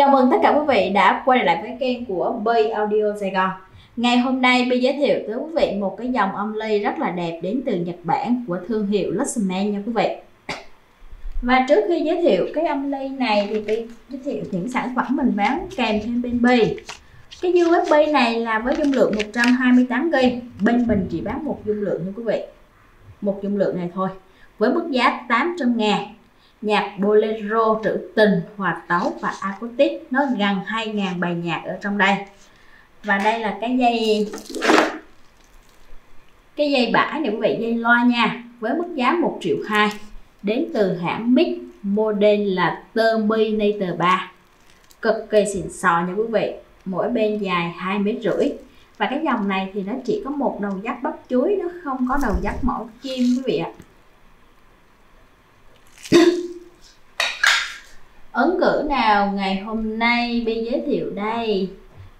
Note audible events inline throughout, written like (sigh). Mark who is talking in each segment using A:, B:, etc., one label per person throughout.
A: Chào mừng tất cả quý vị đã quay lại với kênh của Bay Audio Sài Gòn. Ngày hôm nay Bi giới thiệu tới quý vị một cái dòng âm ly rất là đẹp đến từ Nhật Bản của thương hiệu Luxman nha quý vị. Và trước khi giới thiệu cái âm ly này thì Bi giới thiệu những sản phẩm mình bán kèm thêm bên Bi. Cái USB này là với dung lượng 128GB, bên mình chỉ bán một dung lượng nha quý vị. Một dung lượng này thôi, với mức giá 800 ngàn nhạc bolero trữ tình, hòa tấu và acoustic. Nó gần 2.000 bài nhạc ở trong đây. Và đây là cái dây cái dây bãi này quý vị, dây loa nha, với mức giá 1 triệu 2 đến từ hãng Mic model là Terminator 3 cực kỳ xịn sò nha quý vị, mỗi bên dài 2 mét rưỡi. Và cái dòng này thì nó chỉ có một đầu dắt bắp chuối, nó không có đầu dắt mỏ chim quý vị ạ. Nào ngày hôm nay Bi giới thiệu đây?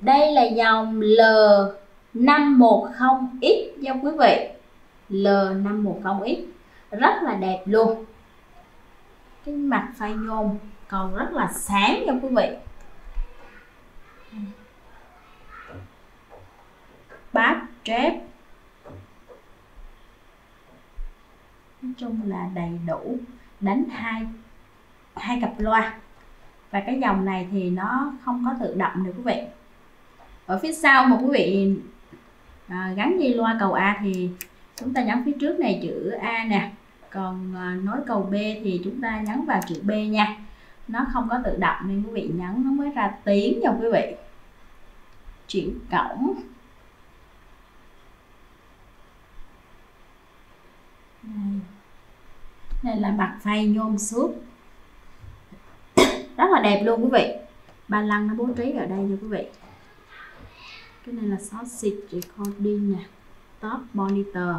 A: Đây là dòng L510X nha quý vị. L510X rất là đẹp luôn. Cái mặt phai nhôm còn rất là sáng nha quý vị. Bát trép. Nói chung là đầy đủ. Đánh hai hai cặp loa và cái dòng này thì nó không có tự động được quý vị. Ở phía sau một quý vị à, gắn dây loa cầu A thì chúng ta nhấn phía trước này chữ A nè. Còn à, nối cầu B thì chúng ta nhấn vào chữ B nha. Nó không có tự động nên quý vị nhấn nó mới ra tiếng nha quý vị. Chuyển cổng. Này. này là mặt phay nhôm suốt rất là đẹp luôn quý vị. Ba lăng nó bố trí ở đây nha quý vị. Cái này là sausage recording nè top monitor.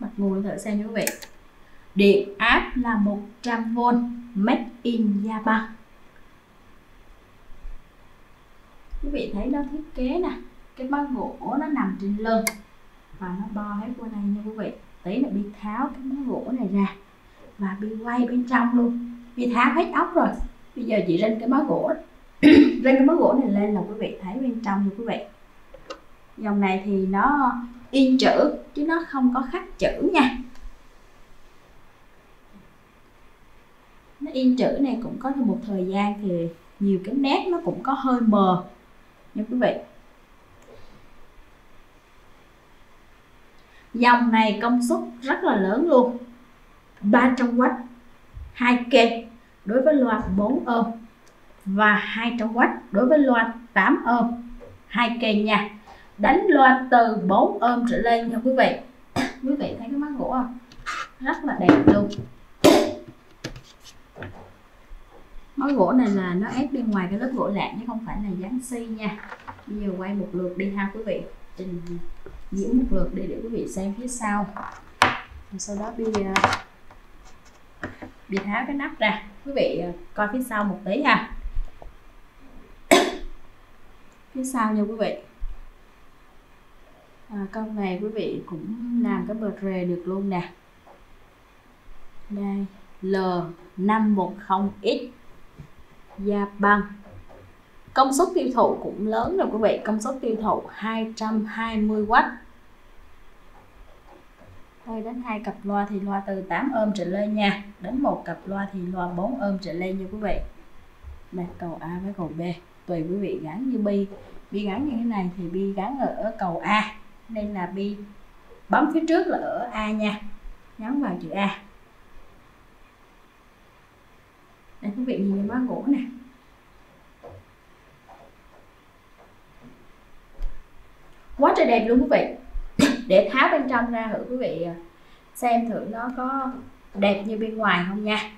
A: Mặt ngồi thử xem nha quý vị. Điện áp là 100V made in Japan quý vị thấy nó thiết kế nè. Cái bát gỗ nó nằm trên lưng. Và nó bo hết qua đây nha quý vị. Tí là đi tháo cái món gỗ này ra và bị quay bên trong luôn. Bị tháo hết ốc rồi. Bây giờ chị rinh cái má gỗ rinh (clears throat) cái má gỗ này lên là quý vị thấy bên trong luôn quý vị. Dòng này thì nó in chữ, chứ nó không có khắc chữ nha. Nó in chữ này cũng có thêm một thời gian thì nhiều cái nét nó cũng có hơi mờ nha quý vị. Dòng này công suất rất là lớn luôn. 300W 2 k đối với loạt 4 ôm và 200W đối với loạt 8 ôm 2 k nha. Đánh loạt từ 4 ôm trở lên nha quý vị. (coughs) Quý vị thấy cái mắt gỗ không? Rất là đẹp luôn. Món gỗ này là nó ép bên ngoài cái lớp gỗ lạng chứ không phải là dán xi nha. Bây giờ quay một lượt đi ha quý vị. Trình diễn một lượt đi để quý vị xem phía sau. Sau đó bây giờ bị tháo cái nắp ra. Quý vị à, coi phía sau một tí ha. (coughs) Phía sau nha quý vị. À, con này quý vị cũng làm cái bờ rề được luôn nè. Đây L510X da băng. Công suất tiêu thụ cũng lớn rồi quý vị. Công suất tiêu thụ 220W Thôi đến hai cặp loa thì loa từ 8 ôm trở lên nha. Đến một cặp loa thì loa 4 ôm trở lên nha quý vị. Đây, cầu A với cầu B. Tùy quý vị gắn như bi. Bi gắn như thế này thì bi gắn ở cầu A. Nên là bi bấm phía trước là ở A nha. Nhấn vào chữ A. Đây, quý vị nhìn cái má gỗ nè. Quá trời đẹp luôn quý vị để tháo bên trong ra thử quý vị à, xem thử nó có đẹp như bên ngoài không nha.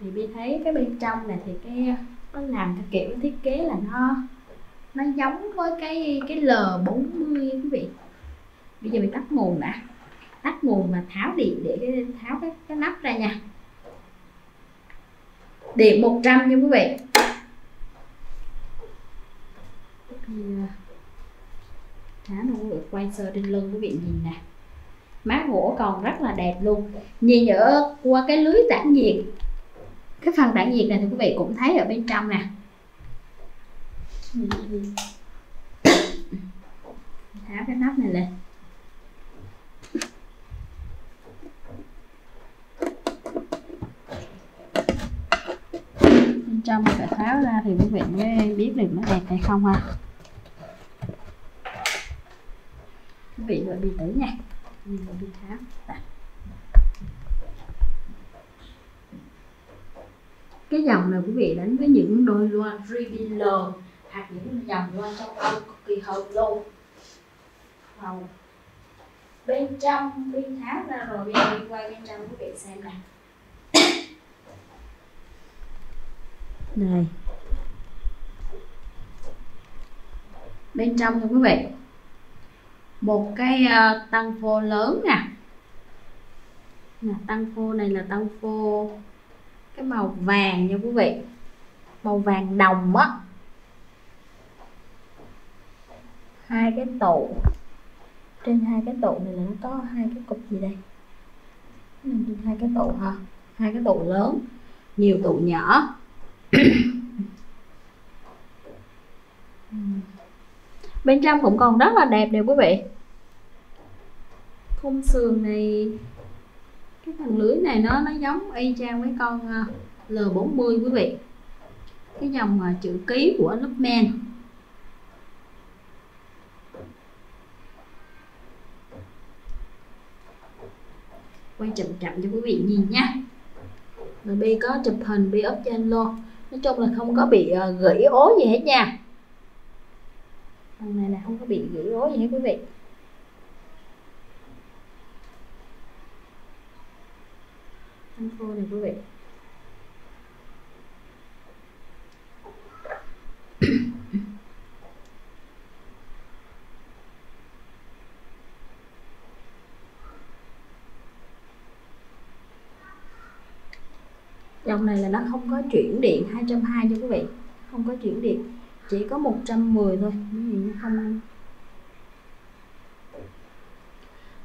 A: Thì bi thấy cái bên trong này thì cái à, nó làm cái kiểu thiết kế là nó nó giống với cái cái L40 quý vị. Bây giờ mình tắt nguồn đã. Tắt nguồn và tháo điện để cái, tháo cái, cái nắp ra nha. Điện 100 nha quý vị. Thì à, thả nó quay sơ trên lưng quý vị nhìn nè. Má gỗ còn rất là đẹp luôn. Nhìn ở qua cái lưới tản nhiệt, cái phần tản nhiệt này thì quý vị cũng thấy ở bên trong nè. (coughs) Tháo cái nắp này lên. Bên trong phải tháo ra thì quý vị mới biết được nó đẹp hay không ha quý vị đợi bị tử nha. Mình bị tháo Đã. cái dòng này quý vị đánh với những đôi loa Revealer hoặc những dòng loa trong âm cực kỳ hợp luôn màu bên trong bên tháo ra rồi giờ đi quay bên trong quý vị xem nè. Đây bên trong nha quý vị một cái uh, tăng phô lớn nè. Nè tăng phô này là tăng phô cái màu vàng nha quý vị. Màu vàng đồng á. Hai cái tụ. Trên hai cái tụ này là nó có hai cái cục gì đây? Trên hai cái tụ hả? Hai cái tụ lớn. Nhiều tụ nhỏ. (clears throat) Bên trong cũng còn rất là đẹp nè quý vị khung sườn này cái phần lưới này nó nó giống y chang với con à, L40 quý vị. Cái dòng à, chữ ký của Lookman quay chậm chậm cho quý vị nhìn nha. Rồi Bi có chụp hình Bi up trên luôn nói chung là không có bị à, uh, gãy ố gì hết nha. Phần này là không có bị gãy ố gì hết quý vị. Info này quý vị. (coughs) Dòng này là nó không có chuyển điện 220 cho quý vị. Không có chuyển điện. Chỉ có 110 thôi. Không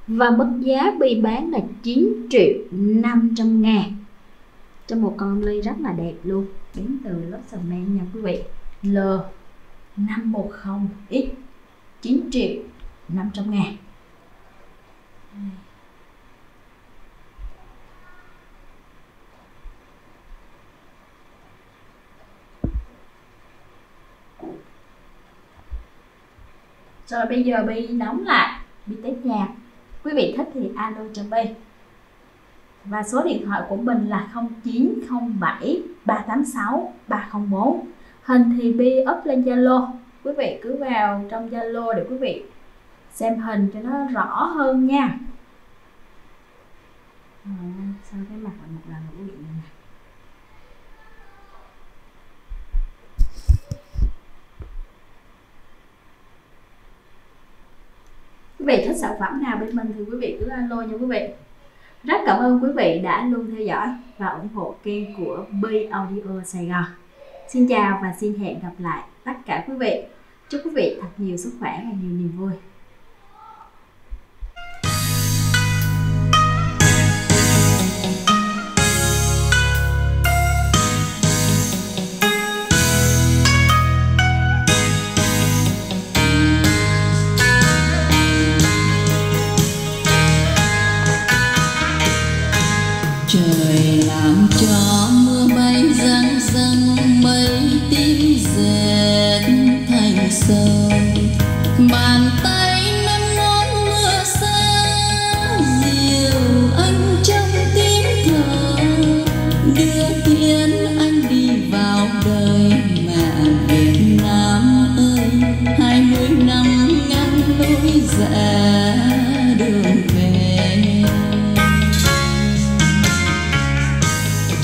A: và mức giá bị bán là 9 triệu 500 ngàn. Cho một con ly rất là đẹp luôn. Đến từ Luxman nha quý vị. L 510 X 9 triệu 500 ngàn. Rồi bây giờ Bi đóng lại. Bi test nhạc. Quý vị thích thì alo cho B Và số điện thoại của mình là 0907 386 304 Hình thì Bi up lên Zalo. Quý vị cứ vào trong Zalo để quý vị xem hình cho nó rõ hơn nha. À, Sau cái mặt lại một lần nữa quý vị này quý vị thích sản phẩm nào bên mình thì quý vị cứ alo nha quý vị. Rất cảm ơn quý vị đã luôn theo dõi và ủng hộ kênh của B Audio Sài Gòn. Xin chào và xin hẹn gặp lại tất cả quý vị. Chúc quý vị thật nhiều sức khỏe và nhiều niềm vui.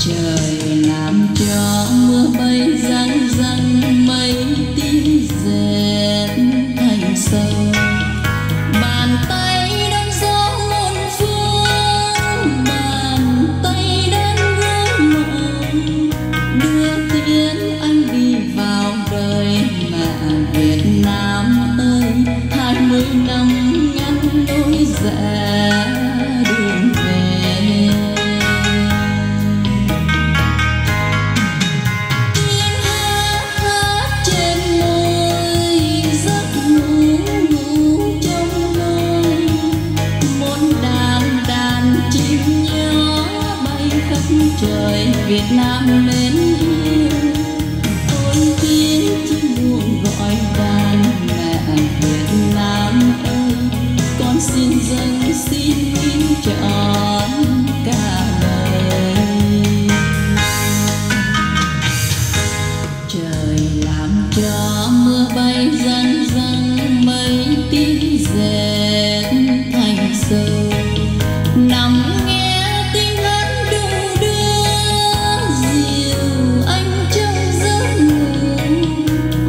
B: Trời làm cho mưa bay răng răng. xin dâng xin chọn cả đời trời làm cho mưa bay răng răng mây tiếng dệt thành sâu. Nằm nghe tiếng hát đung đưa dịu anh trong giấc ngủ.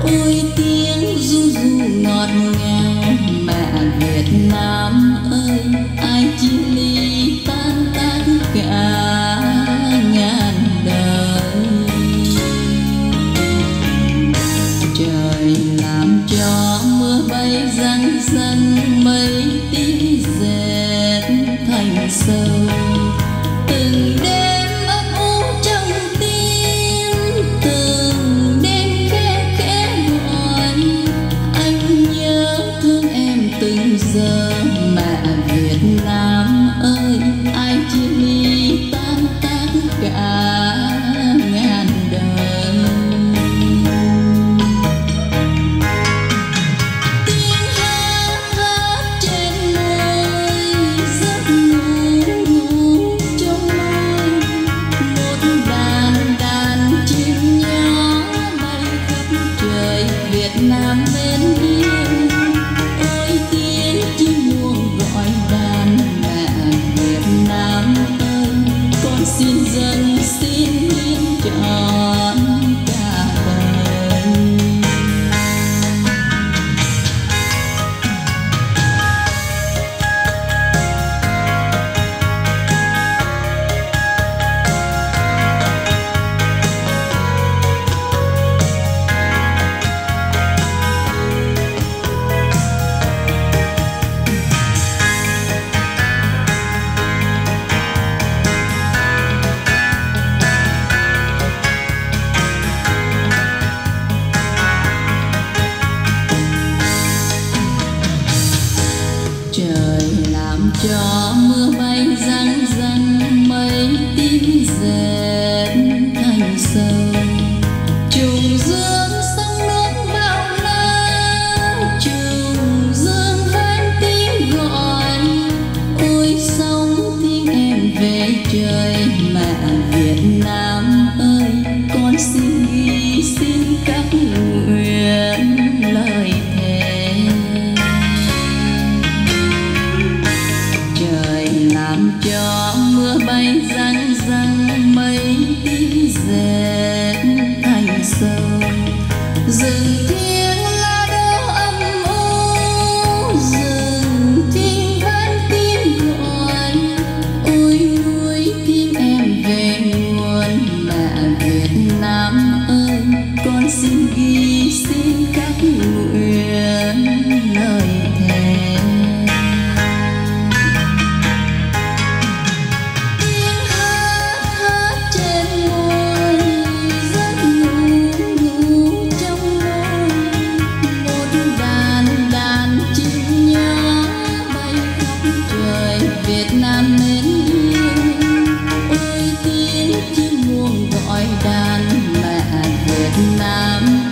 B: Ôi tiếng du du ngọt ngào. Việt Nam ơi ai chia ly cho mưa cho Nam